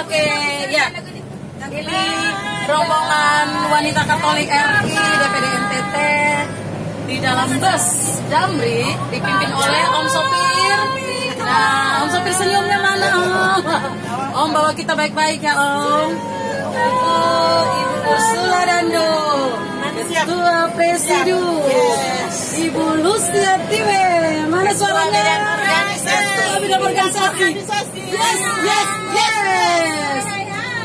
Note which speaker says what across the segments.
Speaker 1: Oke, ya. Ini rombongan wanita Katolik RI DPD NTT di dalam bus Damri dipimpin oleh Om Sopir. Nah, Om Sopir senyumnya mana Om? Om bawa kita baik-baik ya Om. Ibu, Ibu Ursula Dando, Ketua Presidium, Ibu Lucia Tiwe, mana suaranya? Bidang organisasi. Yes, yes, yes.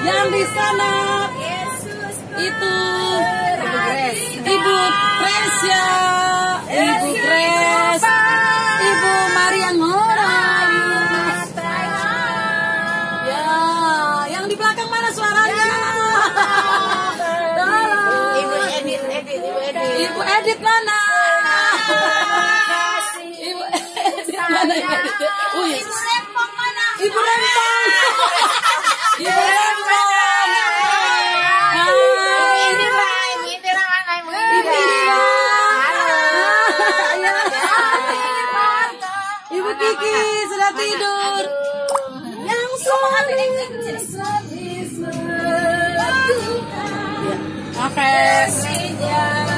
Speaker 1: Yang di sana itu Ibu Grace, Ibu Tresia, Ibu Maria Ngora. Ya, yang di belakang mana suaranya?
Speaker 2: Ibu Edit, Edit, Ibu Edit.
Speaker 1: Ibu Edit mana? Ibu Edit mana? Ibu.
Speaker 2: Rempong mana?
Speaker 1: Ibu Rempong. Ibu Rempong. Hai.
Speaker 2: Ini Pak, Ibu
Speaker 1: Kiki sudah tidur. Yang Oke. Ya,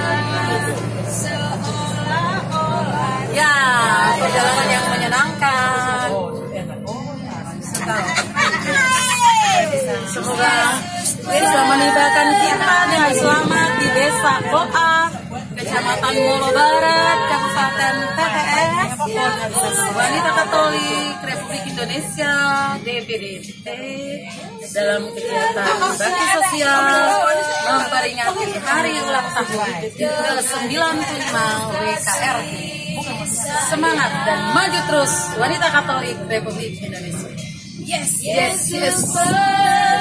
Speaker 1: Semoga bisa meninggalkan kita dengan selamat di Desa Koa, Kecamatan Molo Barat, Kabupaten TTS, Wanita Katolik Republik Indonesia, DPDT, dalam kegiatan bakti sosial memperingati hari ulang tahun ke-95 WKRI. Semangat dan maju terus Wanita Katolik Republik Indonesia. Yes, yes, yes. yes.